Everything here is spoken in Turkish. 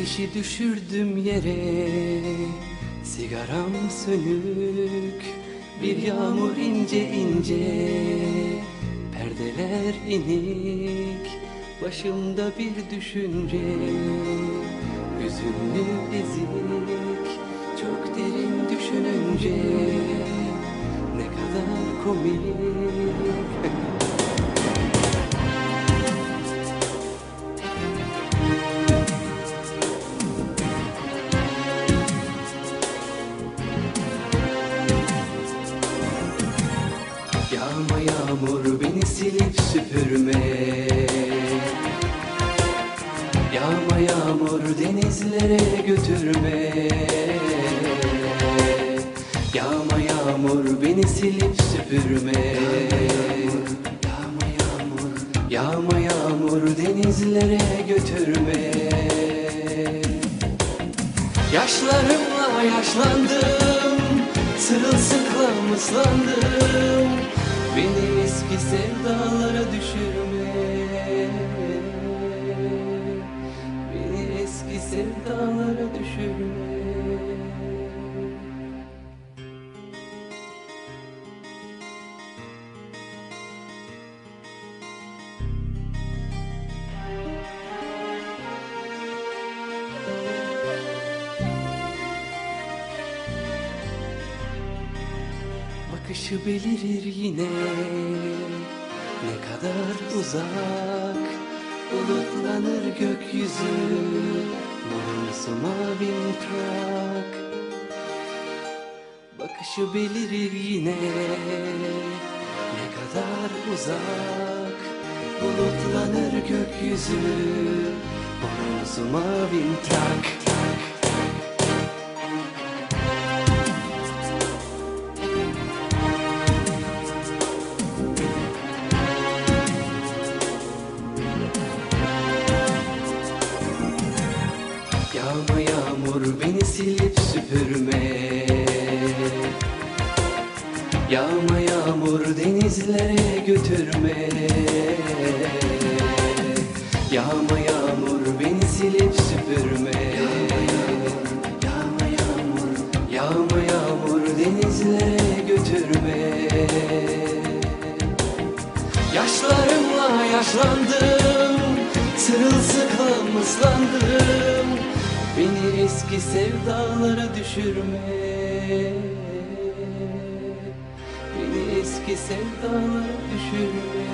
Ateşi düşürdüm yere. Sigaram sönük Bir yağmur ince ince. Perdeler inik Başımda bir düşünce. Hüzünlü ezik Çok derin düşününce. Ne kadar komik Yağma yağmur denizlere götürme. Yağma yağmur beni silip süpürme. Yağma yağmur Yağma yağmur denizlere götürme. Yaşlarımla yaşlandım Sırılsıklam ıslandım. Beni eski sevdalara düşürme sevdalara düşürme. Bakışı belirir yine. Ne kadar uzak Bulutlanır gökyüzü trak Bakışı belirir yine. Ne kadar uzak. Bulutlanır gökyüzü. Morumsu mavi trak silip süpürme. Yağma yağmur denizlere götürme. Yağma yağmur beni silip süpürme. Yağma yağmur Yağma yağmur denizlere götürme. Yaşlarımla yaşlandım Sırılsıklam ıslandım Beni eski sevdalara düşürme. Beni eski sevdalara düşürme